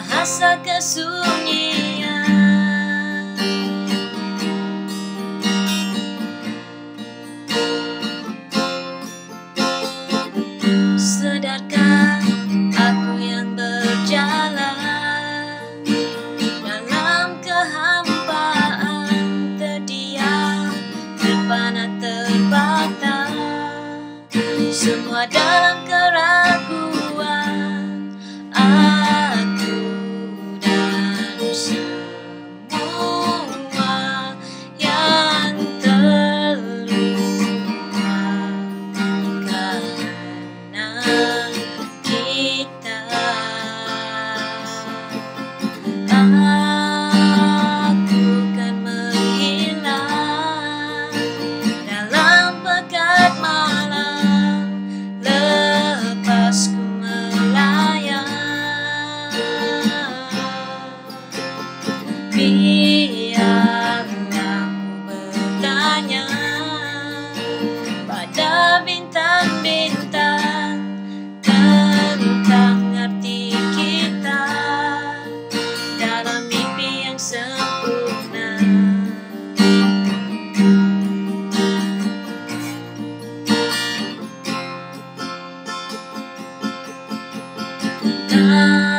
bahasa kesunyian. Sedangkan aku yang berjalan Dalam kehampaan terdiam Terpana terbatas? Semua dalam keraguan. Biarkan aku bertanya pada bintang-bintang tentang arti kita dalam mimpi yang sempurna. Nah.